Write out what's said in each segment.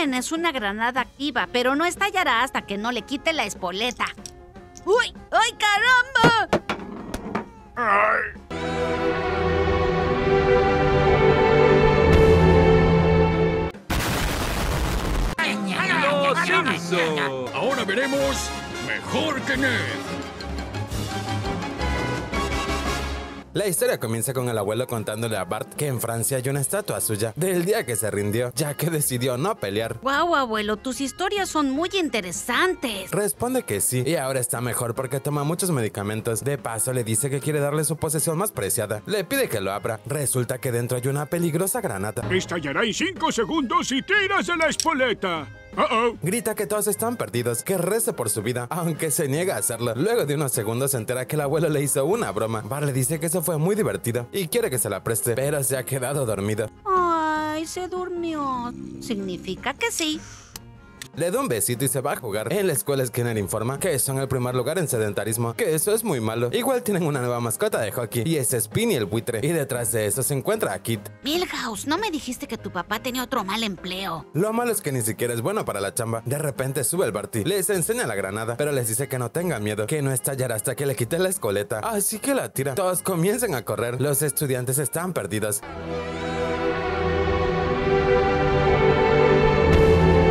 Es una granada activa, pero no estallará hasta que no le quite la espoleta. ¡Uy! ¡Ay, caramba! ¡Los Simpson! Ahora veremos Mejor que Ned. La historia comienza con el abuelo contándole a Bart que en Francia hay una estatua suya del día que se rindió, ya que decidió no pelear. ¡Guau, abuelo! Tus historias son muy interesantes. Responde que sí, y ahora está mejor porque toma muchos medicamentos. De paso, le dice que quiere darle su posesión más preciada. Le pide que lo abra. Resulta que dentro hay una peligrosa granada. Estallará en 5 segundos si tiras de la espoleta. Uh -oh. Grita que todos están perdidos, que rece por su vida, aunque se niega a hacerlo. Luego de unos segundos se entera que el abuelo le hizo una broma. Bar le dice que eso fue muy divertido y quiere que se la preste, pero se ha quedado dormido. Ay, se durmió. Significa que sí. Le da un besito y se va a jugar. En la escuela Skinner informa que son el primer lugar en sedentarismo, que eso es muy malo. Igual tienen una nueva mascota de hockey y es Spinny el buitre. Y detrás de eso se encuentra a Kit. Milhouse, no me dijiste que tu papá tenía otro mal empleo. Lo malo es que ni siquiera es bueno para la chamba. De repente sube el Barty, les enseña la granada, pero les dice que no tengan miedo, que no estallará hasta que le quite la escoleta. Así que la tira. Todos comienzan a correr. Los estudiantes están perdidos.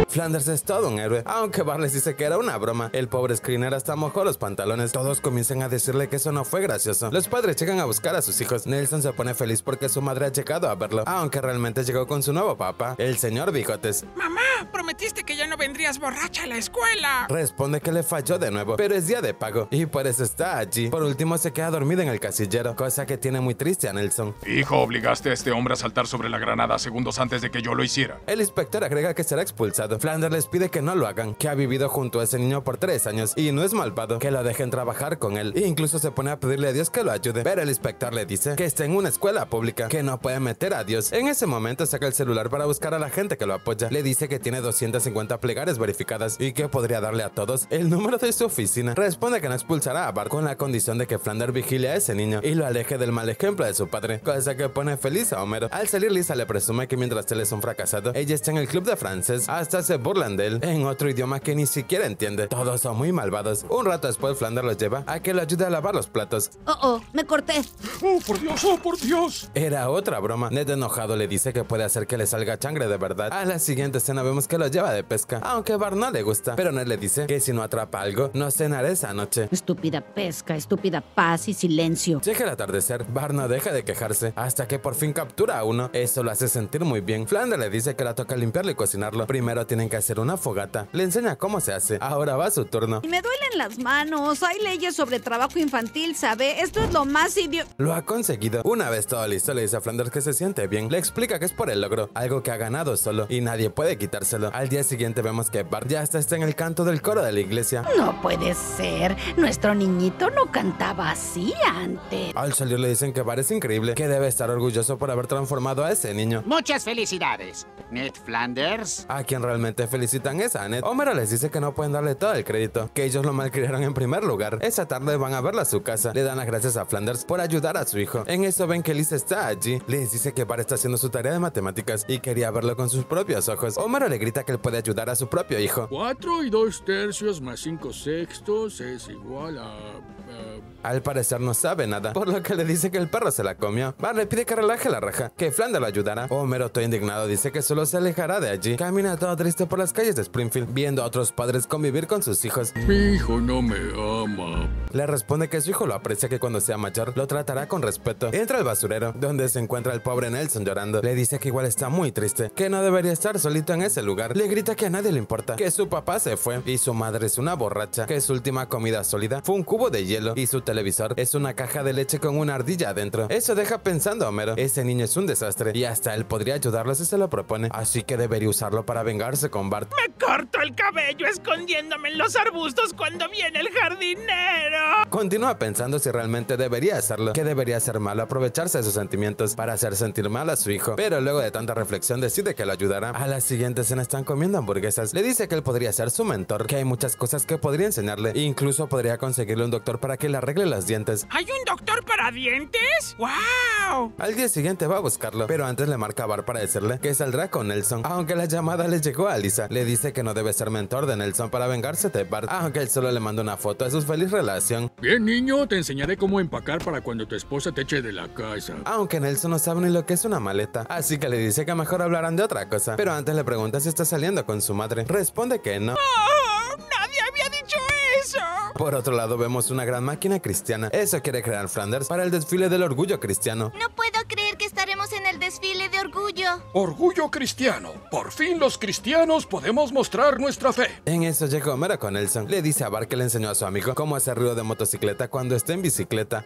Flanders es todo un héroe, aunque Barles dice que era una broma. El pobre Screener hasta mojó los pantalones. Todos comienzan a decirle que eso no fue gracioso. Los padres llegan a buscar a sus hijos. Nelson se pone feliz porque su madre ha llegado a verlo, aunque realmente llegó con su nuevo papá, el señor Bigotes. Mamá, prometiste que ya no vendrías borracha a la escuela. Responde que le falló de nuevo, pero es día de pago y por eso está allí. Por último se queda dormida en el casillero, cosa que tiene muy triste a Nelson. Hijo, obligaste a este hombre a saltar sobre la granada segundos antes de que yo lo hiciera. El inspector agrega que será expulsado. Flanders les pide que no lo hagan, que ha vivido junto a ese niño por tres años y no es malvado, que lo dejen trabajar con él. E incluso se pone a pedirle a Dios que lo ayude. Pero el inspector le dice que está en una escuela pública, que no puede meter a Dios. En ese momento saca el celular para buscar a la gente que lo apoya. Le dice que tiene 250 plegares verificadas y que podría darle a todos el número de su oficina. Responde que no expulsará a Bart con la condición de que Flanders vigile a ese niño y lo aleje del mal ejemplo de su padre, cosa que pone feliz a Homero. Al salir Lisa le presume que mientras él es un fracasado, ella está en el club de francés, hasta se burlan de él en otro idioma que ni siquiera entiende. Todos son muy malvados. Un rato después Flanders los lleva a que lo ayude a lavar los platos. Oh, oh, me corté. ¡Oh, por Dios! ¡Oh, por Dios! Era otra broma. Ned enojado le dice que puede hacer que le salga changre de verdad. A la siguiente escena vemos que lo lleva de pesca, aunque a Bart no le gusta. Pero Ned le dice que si no atrapa algo, no cenará esa noche. Estúpida pesca, estúpida paz y silencio. Llega el atardecer, Bart no deja de quejarse, hasta que por fin captura a uno. Eso lo hace sentir muy bien. Flanders le dice que la toca limpiarlo y cocinarlo. Primero tienen que hacer una fogata. Le enseña cómo se hace. Ahora va su turno. Y me duelen las manos. Hay leyes sobre trabajo infantil, ¿sabe? Esto es lo más idio... Lo ha conseguido. Una vez todo listo, le dice a Flanders que se siente bien. Le explica que es por el logro, algo que ha ganado solo y nadie puede Al día siguiente vemos que Bart ya está, está en el canto del coro de la iglesia. No puede ser. Nuestro niñito no cantaba así antes. Al salir le dicen que Bart es increíble, que debe estar orgulloso por haber transformado a ese niño. Muchas felicidades, Ned Flanders. A quien realmente felicitan es a Ned. Homero les dice que no pueden darle todo el crédito, que ellos lo malcriaron en primer lugar. Esa tarde van a verla a su casa. Le dan las gracias a Flanders por ayudar a su hijo. En eso ven que Lisa está allí. Les dice que Bart está haciendo su tarea de matemáticas y quería verlo con sus propios ojos. Homero le grita que él puede ayudar a su propio hijo. 4 y 2 tercios más 5 sextos es igual a... Uh... Al parecer no sabe nada, por lo que le dice que el perro se la comió. Bart le pide que relaje la raja, que Flanders lo ayudará. Homero, todo indignado, dice que solo se alejará de allí. Camina todo triste por las calles de Springfield, viendo a otros padres convivir con sus hijos. Mi hijo no me ama. Le responde que su hijo lo aprecia, que cuando sea mayor lo tratará con respeto. Entra al basurero, donde se encuentra el pobre Nelson llorando. Le dice que igual está muy triste, que no debería estar solito en ese lugar. Le grita que a nadie le importa, que su papá se fue y su madre es una borracha, que su última comida sólida fue un cubo de hielo y su televisor es una caja de leche con una ardilla adentro. Eso deja pensando a Homero. Ese niño es un desastre y hasta él podría ayudarlo si se lo propone. Así que debería usarlo para vengarse con Bart. Me corto el cabello escondiéndome en los arbustos cuando viene el jardinero. Continúa pensando si realmente debería hacerlo, que debería ser malo aprovecharse de sus sentimientos para hacer sentir mal a su hijo. Pero luego de tanta reflexión decide que lo ayudará. A la siguiente escena están comiendo hamburguesas. Le dice que él podría ser su mentor, que hay muchas cosas que podría enseñarle. Incluso podría conseguirle un doctor para que le arregle los dientes. ¿Hay un doctor para dientes? ¡Wow! Al día siguiente va a buscarlo, pero antes le marca a Bart para decirle que saldrá con Nelson. Aunque la llamada le llegó a Lisa, le dice que no debe ser mentor de Nelson para vengarse de Bart, aunque él solo le manda una foto de su feliz relación. Bien, niño, te enseñaré cómo empacar para cuando tu esposa te eche de la casa. Aunque Nelson no sabe ni lo que es una maleta, así que le dice que mejor hablarán de otra cosa. Pero antes le pregunta si está saliendo con su madre. Responde que no. ¡Oh! ¡Nadie había dicho eso! Por otro lado, vemos una gran máquina cristiana. Eso quiere crear Flanders para el desfile del orgullo cristiano. No puedo creer que estaremos en el desfile de orgullo. Orgullo cristiano. Por fin los cristianos podemos mostrar nuestra fe. En eso llega Homero con Nelson. Le dice a Bart que le enseñó a su amigo cómo hacer ruido de motocicleta cuando está en bicicleta.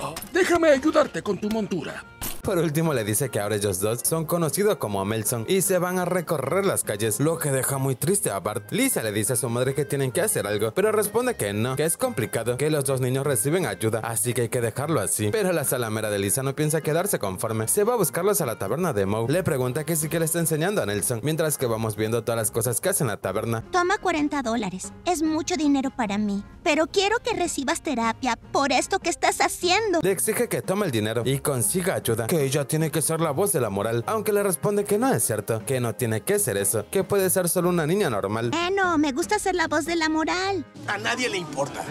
Ah, déjame ayudarte con tu montura. Por último le dice que ahora ellos dos son conocidos como Melson y se van a recorrer las calles, lo que deja muy triste a Bart. Lisa le dice a su madre que tienen que hacer algo, pero responde que no, que es complicado, que los dos niños reciben ayuda, así que hay que dejarlo así. Pero la salamera de Lisa no piensa quedarse conforme, se va a buscarlos a la taberna de Moe. Le pregunta que sí que le está enseñando a Nelson, mientras que vamos viendo todas las cosas que hace en la taberna. Toma 40 dólares. Es mucho dinero para mí. Pero quiero que recibas terapia por esto que estás haciendo. Le exige que tome el dinero y consiga ayuda, que ella tiene que ser la voz de la moral, aunque le responde que no es cierto, que no tiene que ser eso, que puede ser solo una niña normal. Bueno, me gusta ser la voz de la moral. A nadie le importa.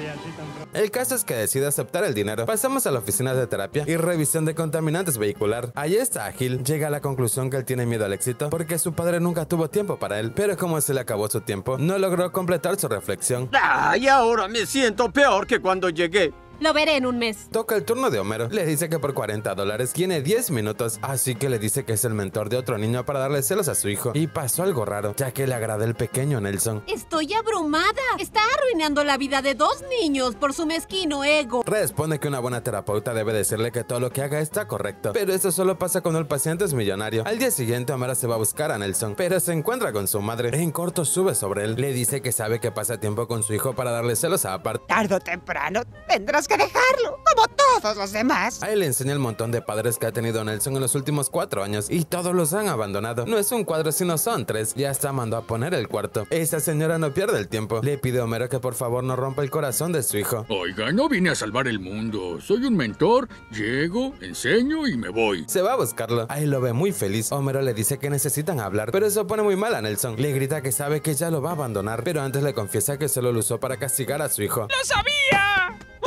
El caso es que decide aceptar el dinero. Pasamos a la oficina de terapia y revisión de contaminantes vehicular. Allí está Gil. Llega a la conclusión que él tiene miedo al éxito porque su padre nunca tuvo tiempo para él. Pero como se le acabó su tiempo, no logró completar su reflexión. ¡Ay, ahora me siento peor que cuando llegué! Lo veré en un mes. Toca el turno de Homero. Le dice que por 40 dólares tiene 10 minutos, así que le dice que es el mentor de otro niño para darle celos a su hijo. Y pasó algo raro, ya que le agrada el pequeño Nelson. Estoy abrumada. Está arruinando la vida de dos niños por su mezquino ego. Responde que una buena terapeuta debe decirle que todo lo que haga está correcto. Pero eso solo pasa cuando el paciente es millonario. Al día siguiente, Homero se va a buscar a Nelson, pero se encuentra con su madre. En corto sube sobre él. Le dice que sabe que pasa tiempo con su hijo para darle celos a Bart. Tarde o temprano tendrás que dejarlo, como todos los demás. A él le enseña el montón de padres que ha tenido Nelson en los últimos cuatro años y todos los han abandonado. No es un cuadro, sino son tres. Ya está mandó a poner el cuarto. Esa señora no pierde el tiempo. Le pide a Homero que por favor no rompa el corazón de su hijo. Oiga, no vine a salvar el mundo. Soy un mentor. Llego, enseño y me voy. Se va a buscarlo. Ahí lo ve muy feliz. Homero le dice que necesitan hablar, pero eso pone muy mal a Nelson. Le grita que sabe que ya lo va a abandonar, pero antes le confiesa que solo lo usó para castigar a su hijo. ¡Lo sabía!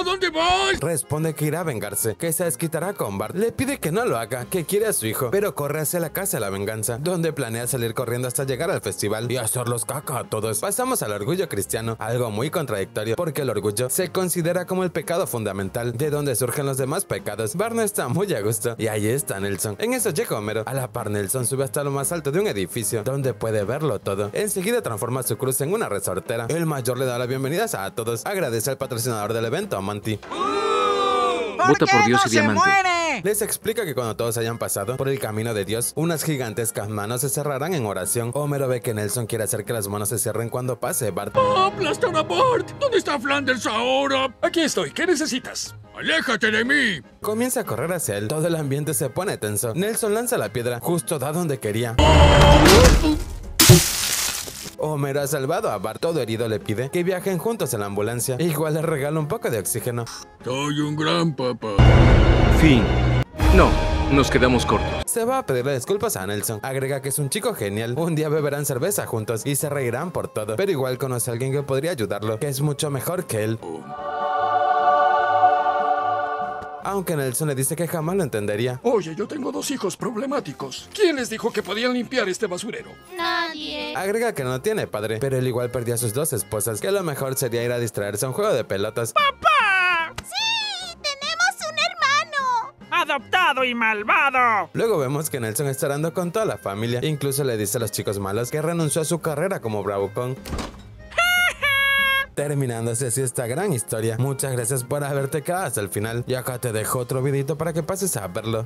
¿A dónde vas? Responde que irá a vengarse, que se desquitará con Bart. Le pide que no lo haga, que quiere a su hijo, pero corre hacia la casa de la venganza, donde planea salir corriendo hasta llegar al festival y hacerlos caca a todos. Pasamos al orgullo cristiano, algo muy contradictorio, porque el orgullo se considera como el pecado fundamental, de donde surgen los demás pecados. Bart no está muy a gusto, y ahí está Nelson. En eso llega Homero. A la par, Nelson sube hasta lo más alto de un edificio, donde puede verlo todo. Enseguida transforma su cruz en una resortera. El mayor le da las bienvenidas a todos. Agradece al patrocinador del evento, Monty. Vota por Dios y Diamante. Les explica que cuando todos hayan pasado por el camino de Dios, unas gigantescas manos se cerrarán en oración. Homero ve que Nelson quiere hacer que las manos se cierren cuando pase Bart. ¡Aplastar a Bart! ¿Dónde está Flanders ahora? Aquí estoy. ¿Qué necesitas? ¡Aléjate de mí! Comienza a correr hacia él. Todo el ambiente se pone tenso. Nelson lanza la piedra, justo da donde quería. Homero ha salvado a Bart. Todo herido le pide que viajen juntos en la ambulancia. Igual le regala un poco de oxígeno. Soy un gran papá. Fin. No, nos quedamos cortos. Se va a pedirle disculpas a Nelson. Agrega que es un chico genial. Un día beberán cerveza juntos y se reirán por todo. Pero igual conoce a alguien que podría ayudarlo, que es mucho mejor que él. Aunque Nelson le dice que jamás lo entendería. Oye, yo tengo dos hijos problemáticos. ¿Quién les dijo que podían limpiar este basurero? Nadie. Agrega que no tiene padre, pero él igual perdió a sus dos esposas, que lo mejor sería ir a distraerse a un juego de pelotas. ¡Papá! ¡Sí! ¡Tenemos un hermano! ¡Adoptado y malvado! Luego vemos que Nelson está orando con toda la familia. Incluso le dice a los chicos malos que renunció a su carrera como bravucón. Terminándose así esta gran historia. Muchas gracias por haberte quedado hasta el final. Y acá te dejo otro videito para que pases a verlo.